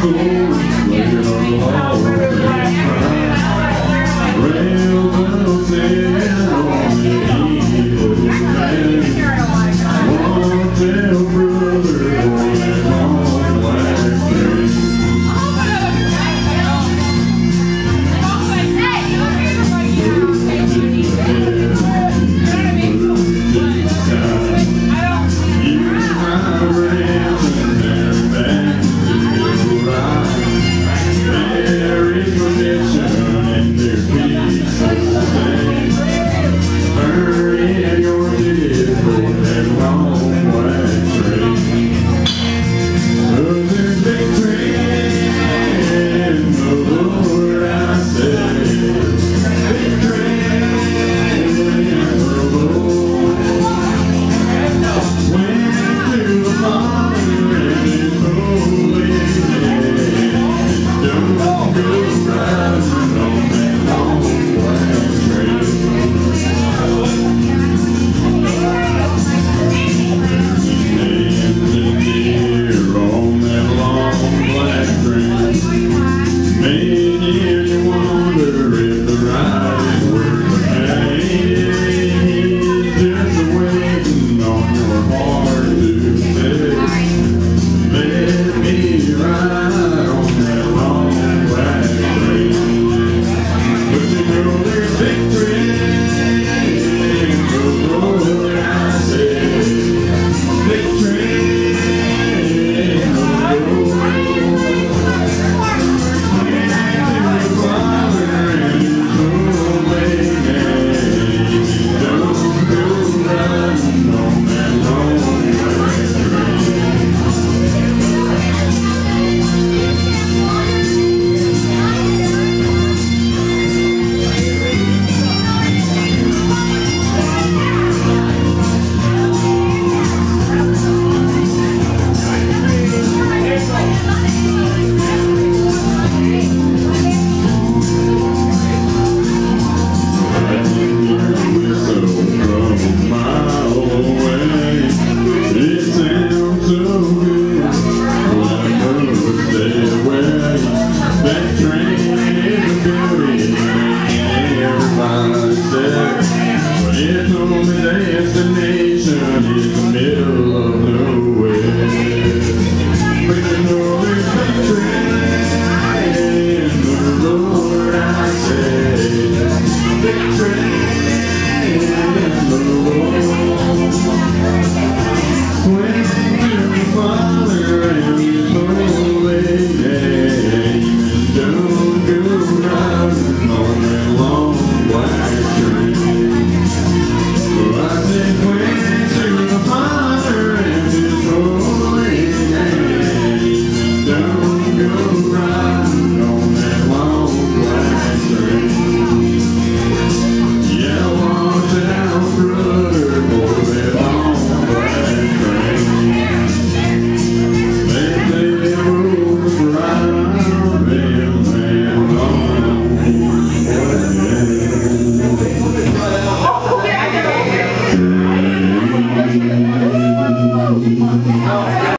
cool. say